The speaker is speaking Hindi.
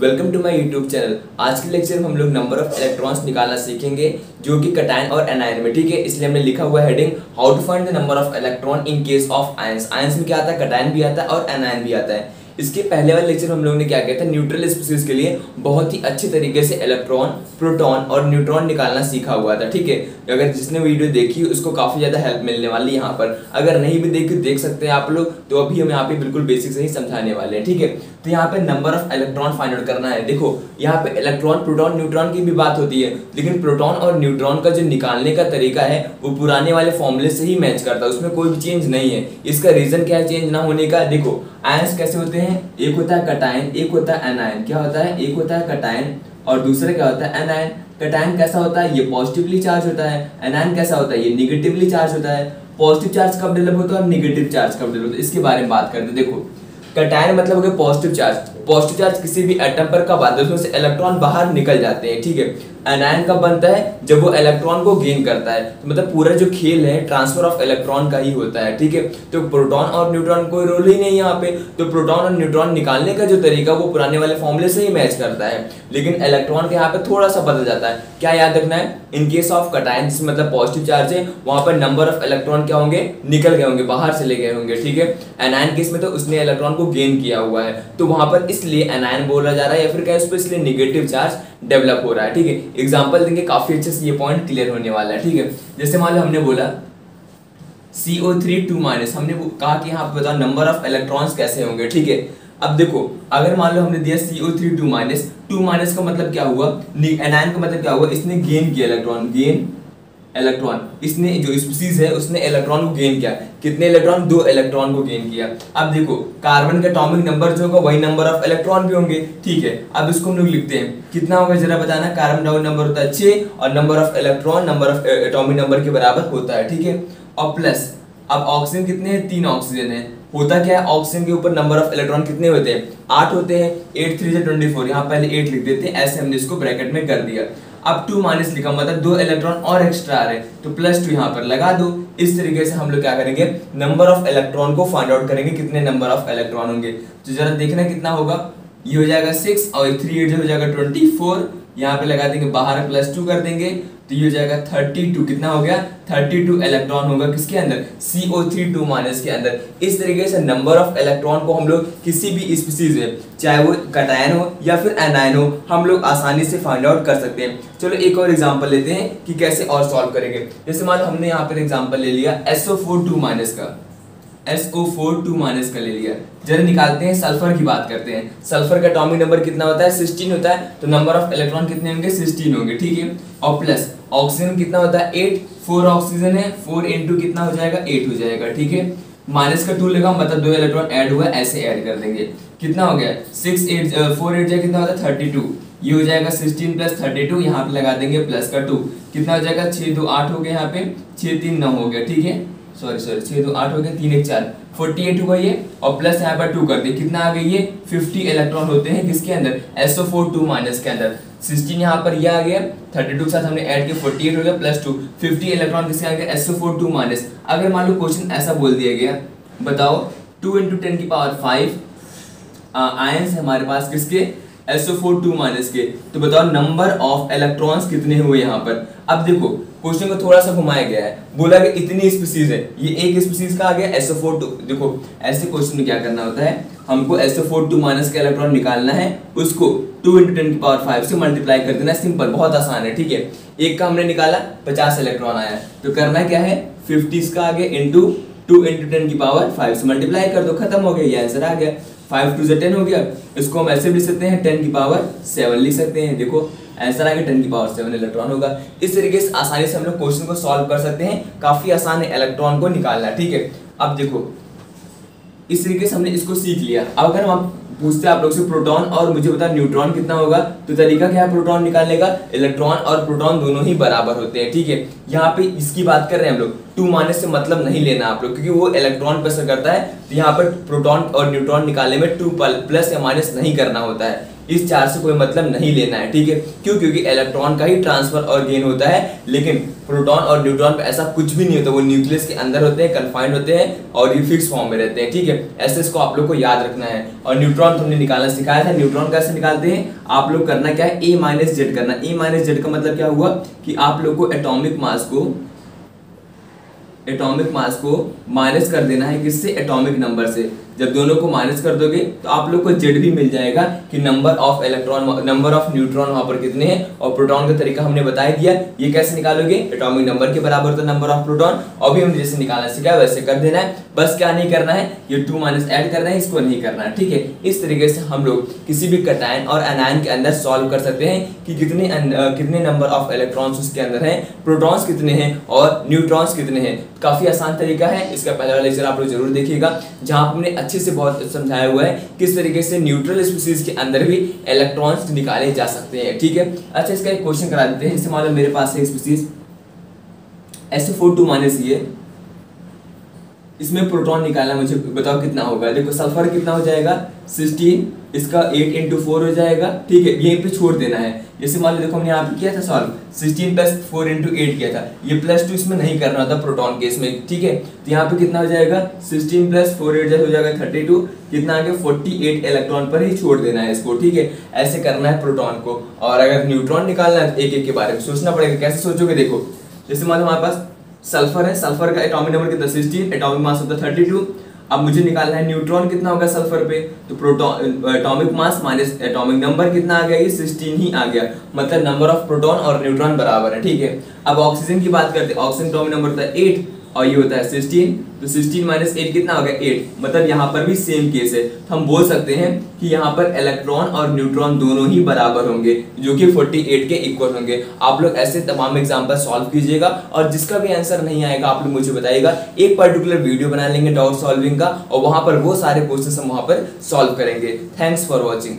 Welcome to my YouTube channel आज के लेक्चर में हम लोग नंबर ऑफ़ इलेक्ट्रॉन्स निकालना सीखेंगे, जो कि कटाइन और एनायन में ठीक है। इसलिए हमने लिखा हुआ heading how to find the number of electron in case of ions ions में क्या आता है? कटाइन भी आता है और एनायन भी आता है। इसके पहले वाले लेक्चर में हम लोगों ने क्या किया था? न्यूट्रल स्पीसीज के लिए बहुत ही अच्छे तरीके से इलेक्ट्रॉन प्रोटॉन और न्यूट्रॉन निकालना सीखा हुआ था, ठीक है? अगर जिसने वीडियो देखी, उसको काफ़ी ज़्यादा हेल्प मिलने वाली यहाँ पर। अगर नहीं भी देखी, देख सकते हैं आप लोग तो अभी हम यहाँ पे बिल्कुल बेसिक से ही समझाने वाले हैं, ठीक है? तो यहाँ पे number of electron find out करना है। देखो, यहाँ पे इलेक्ट्रॉन प्रोटॉन न्यूट्रॉन की भी बात होती है, लेकिन प्रोटॉन और न्यूट्रॉन का जो निकालने का तरीका है, वो पुराने वाले फॉर्मूले से ही मैच करता है, उसमें कोई भी चेंज नहीं है। इसका रीजन क्या है चेंज ना होने का? देखो आयंस कैसे होते हैं? एक होता है कटायन, एक होता है एनायन क्या होता है? एक होता है कटायन और दूसरा क्या होता है? एनायन कटायन कैसा होता है? ये पॉजिटिवली चार्ज होता है। एनायन कैसा होता है? ये निगेटिवली चार्ज होता है। पॉजिटिव चार्ज कब डेवलप होता है और निगेटिव चार्ज कब डेवलप होता है? इसके बारे में बात करते हैं। देखो कटायन मतलब हो गया पॉजिटिव चार्ज पॉजिटिव चार्ज किसी भी एटम पर कब आता है, उसमें से इलेक्ट्रॉन बाहर निकल जाते हैं, ठीक है? एनायन कब बनता है? जब वो इलेक्ट्रॉन को गेन करता है। तो मतलब पूरा जो खेल है ट्रांसफ़र ऑफ़ इलेक्ट्रॉन का ही होता है, ठीक है? तो प्रोटॉन और न्यूट्रॉन कोई रोल ही नहीं यहाँ पे। तो प्रोटॉन और न्यूट्रॉन निकालने का जो तरीका, वो पुराने वाले फॉर्मूले से ही मैच करता है। लेकिन इलेक्ट्रॉन के यहाँ पे थोड़ा सा बदल जाता है। क्या याद रखना है? इन केस ऑफ़ कटायन मतलब पॉजिटिव चार्ज है, वहाँ पर नंबर ऑफ़ इलेक्ट्रॉन क्या होंगे? निकल गए होंगे, बाहर से ले गए होंगे, ठीक है? एनायन केस में तो उसने इलेक्ट्रॉन को गेन किया हुआ है। तो वहाँ पर इसलिए एनायन बोला जा रहा है या फिर क्या उस पर इसलिए निगेटिव चार्ज डेवलप हो रहा है, ठीक है? एग्ज़ाम्पल देंगे, काफ़ी अच्छे से ये पॉइंट क्लियर होने वाला है, ठीक है? जैसे मान लो हमने बोला CO3 टू माइनस हमने कहा कि यहाँ बताओ नंबर ऑफ़ इलेक्ट्रॉन्स कैसे होंगे, ठीक है? अब देखो, अगर मान लो हमने दिया CO3 to minus two minus का मतलब क्या हुआ? एनायन का मतलब क्या हुआ? इसने गेन किया इलेक्ट्रॉन गेन इलेक्ट्रॉन इसने जो स्पीसीज है, उसने इलेक्ट्रॉन को गेन किया। कितने इलेक्ट्रॉन दो इलेक्ट्रॉन को गेन किया। अब देखो कार्बन का एटॉमिक नंबर जो होगा, वही नंबर ऑफ़ इलेक्ट्रॉन भी होंगे। ठीक है, अब इसको हम लोग लिखते हैं। कितना होगा, जरा बताना। कार्बन एटॉमिक नंबर होता है छह और number of electron number of atomic number के बराबर होता है। ठीक है? और प्लस अब ऑक्सीजन कितने हैं? तीन ऑक्सीजन है। होता क्या है? ऑक्सीजन के ऊपर नंबर ऑफ़ इलेक्ट्रॉन कितने होते हैं? आठ होते हैं। एट थ्री से ट्वेंटी फोर यहाँ पहले एट लिख देते हैं। ऐसे हमने इसको ब्रैकेट में कर दिया। अब टू माइनस लिखा मतलब दो इलेक्ट्रॉन और एक्स्ट्रा आ रहे तो प्लस टू यहाँ पर लगा दो। इस तरीके से हम लोग क्या करेंगे? नंबर ऑफ़ इलेक्ट्रॉन को फाइंड आउट करेंगे, कितने नंबर ऑफ़ इलेक्ट्रॉन होंगे। तो जरा देखना कितना होगा। ये हो जाएगा सिक्स और थ्री एट हो जाएगा ट्वेंटी फोर यहाँ पे लगा देंगे बाहर प्लस टू कर देंगे। तो ये हो जाएगा थर्टी टू। कितना हो गया? थर्टी टू इलेक्ट्रॉन होगा किसके अंदर? C O three two minus के अंदर। इस तरीके से नंबर ऑफ़ इलेक्ट्रॉन को हम लोग किसी भी स्पीसीज में, चाहे वो कटायन हो या फिर एनायन हो, हम लोग आसानी से फाइंड आउट कर सकते हैं। चलो एक और एग्ज़ाम्पल लेते हैं कि कैसे और सॉल्व करेंगे। जैसे मान हमने यहाँ पर एग्ज़ाम्पल ले लिया एसओ फोर टू माइनस का। SO4 फोर टू माइनस का ले लिया। जरा निकालते हैं सल्फ़र की बात करते हैं। सल्फ़र का एटॉमिक नंबर कितना होता है? 16 होता है। तो नंबर ऑफ़ इलेक्ट्रॉन कितने होंगे? 16 होंगे, ठीक है? और प्लस ऑक्सीजन कितना होता है? 8 फोर ऑक्सीजन है 4 इंटू कितना हो जाएगा? 8 हो जाएगा, ठीक है? माइनस का टू लेगा मतलब दो इलेक्ट्रॉन ऐड हुआ, ऐसे ऐड कर देंगे। कितना हो गया? सिक्स एट फोर एट जाए, कितना होता है? थर्टी टू ये हो जाएगा सिक्सटीन प्लस थर्टी टू यहाँ पे लगा देंगे प्लस का टू कितना हो जाएगा? छः दो, आठ हो गया यहाँ पे। छः तीन, नौ हो गया, ठीक है? सॉरी सॉरी छः दो आठ हो गया तीन एक चार। फोर्टी एट हुआ ये, और प्लस यहाँ पर टू कर दिए कितना आ गया ये? फिफ्टी इलेक्ट्रॉन होते हैं किसके अंदर? एसओ फोर टू माइनस के अंदर। सिक्सटीन यहाँ पर ये आ गया। थर्टी टू के साथ हमने ऐड किया फोर्टी एट हो गया प्लस टू फिफ्टी इलेक्ट्रॉन किसके आ गया? एसओ फोर टू माइनस अगर मान लो क्वेश्चन ऐसा बोल दिया गया, बताओ। टू इंटू टेन की पावर फाइव आयंस हमारे पास किसके? SO4 टू माइनस के तो बताओ नंबर ऑफ़ इलेक्ट्रॉन्स कितने हुए यहाँ पर? अब देखो क्वेश्चन को थोड़ा सा घुमाया गया है। बोला कि इतनी स्पीसीज है। ये एक स्पीसीज का आ गया SO4 टू देखो, ऐसे क्वेश्चन में क्या करना होता है? हमको SO4 टू माइनस का इलेक्ट्रॉन निकालना है। उसको टू इंटू टेन की पावर फाइव से मल्टीप्लाई कर देना। सिंपल बहुत आसान है, ठीक है? एक का हमने निकाला, पचास इलेक्ट्रॉन आया। तो करना क्या है? फिफ्टी का आ गया इंटू टू इंटू टेन की पावर फाइव से मल्टीप्लाई कर दो, खत्म हो गया, ये आंसर आ गया। फाइव टू से टेन हो गया। इसको हम ऐसे भी लिख सकते हैं, टेन की पावर सेवन लिख सकते हैं। देखो आंसर आ टेन की पावर सेवन इलेक्ट्रॉन होगा। इस तरीके से आसानी से हम लोग क्वेश्चन को सॉल्व कर सकते हैं। काफ़ी आसान है इलेक्ट्रॉन को निकालना, ठीक है? अब देखो, इस तरीके से हमने इसको सीख लिया। अब अगर हम पूछते हैं आप लोग से प्रोटॉन और मुझे बता न्यूट्रॉन कितना होगा? तो तरीका क्या है? प्रोटॉन निकालने का, इलेक्ट्रॉन और प्रोटॉन दोनों ही बराबर होते हैं, ठीक है? यहाँ पे इसकी बात कर रहे हैं हम लोग, टू माइनस से मतलब नहीं लेना आप लोग, क्योंकि वो इलेक्ट्रॉन पर असर करता है तो यहाँ पर प्रोटॉन और न्यूट्रॉन निकालने में टू प्लस या माइनस नहीं करना होता है। इस चार्ज से कोई मतलब नहीं लेना है, ठीक है? क्यों? क्योंकि इलेक्ट्रॉन का ही ट्रांसफ़र और गेन होता है, लेकिन प्रोटॉन और न्यूट्रॉन पे ऐसा कुछ भी नहीं होता, वो न्यूक्लियस के अंदर होते हैं कन्फाइंड होते हैं और ये फिक्स फॉर्म में रहते हैं, ठीक है? ऐसे इसको आप लोग को याद रखना है। और न्यूट्रॉन तो हमने निकालना सिखाया था न्यूट्रॉन कैसे निकालते हैं? आप लोग करना क्या है? ए माइनस जेड करना। ए माइनस जेड का मतलब क्या हुआ? कि आप लोग को एटॉमिक मास को एटॉमिक मास को माइनस कर देना है किससे? एटॉमिक नंबर से। जब दोनों को माइनस कर दोगे तो आप लोग को जेड भी मिल जाएगा कि number of electron number of neutron वहाँ पर कितने हैं और प्रोटॉन का तरीका हमने बता दिया। ये कैसे निकालोगे? एटॉमिक नंबर के बराबर तो नंबर ऑफ़ प्रोटॉन और भी हमने जैसे निकालना सीखा, वैसे कर देना है। बस क्या नहीं करना है, ये टू माइनस एड करना है, इसको नहीं करना है, ठीक है? इस तरीके से हम लोग किसी भी कटायन और एनायन के अंदर सॉल्व कर सकते हैं कि कितने कितने नंबर ऑफ़ इलेक्ट्रॉन्स उसके अंदर हैं प्रोटॉन्स कितने हैं और न्यूट्रॉन्स कितने हैं। काफ़ी आसान तरीका है, इसका पहला लेक्चर आप लोग ज़रूर देखिएगा, जहाँ हमने अच्छे से बहुत समझाया हुआ है किस तरीके से न्यूट्रल स्पीसीज के अंदर भी इलेक्ट्रॉन्स निकाले जा सकते हैं, ठीक है? अच्छा इसका एक क्वेश्चन करा देते हैं। जैसे मान लो मेरे पास है species S four two minus ये इसमें प्रोटॉन निकालना मुझे बताओ कितना होगा? देखो सल्फ़र कितना हो जाएगा? सिक्सटीन इसका एट इंटू फोर हो जाएगा। ठीक है, यहीं पे छोड़ देना है। जैसे मान लो, देखो, हमने यहाँ पे किया था solve sixteen plus four into eight किया था। ये प्लस टू इसमें नहीं करना था प्रोटॉन केस में ठीक है तो यहाँ पे कितना हो जाएगा? सिक्सटीन प्लस फोर एट हो जाएगा थर्टी टू कितना आगे? फोर्टी एट इलेक्ट्रॉन पर ही छोड़ देना है इसको। ठीक है, ऐसे करना है प्रोटॉन को। और अगर न्यूट्रॉन निकालना है एक एक के बारे में सोचना पड़ेगा। कैसे सोचोगे? देखो, जैसे मान लो हमारे पास सल्फ़र है, सल्फ़र का एटॉमिक नंबर कितना? सिक्सटीन एटॉमिक मास होता है थर्टी टू अब मुझे निकालना है न्यूट्रॉन कितना होगा सल्फ़र पे? तो proton atomic mass minus atomic number कितना आ गया? ये सिक्सटीन ही आ गया। मतलब नंबर ऑफ़ प्रोटॉन और न्यूट्रॉन बराबर है, ठीक है? अब ऑक्सीजन की बात करते हैं। ऑक्सीजन एटॉमिक नंबर होता है एट और ये होता है सिक्सटीन। तो सिक्सटीन माइनस एट कितना हो गया? एट मतलब यहाँ पर भी सेम केस है। तो हम बोल सकते हैं कि यहाँ पर इलेक्ट्रॉन और न्यूट्रॉन दोनों ही बराबर होंगे, जो कि 48 के इक्वल होंगे। आप लोग ऐसे तमाम एग्ज़ाम्पल सॉल्व कीजिएगा और जिसका भी आंसर नहीं आएगा, आप लोग मुझे बताइएगा। एक पर्टिकुलर वीडियो बना लेंगे डाउट सॉल्विंग का और वहाँ पर वो सारे क्वेश्चन हम वहाँ पर सॉल्व करेंगे। Thanks for watching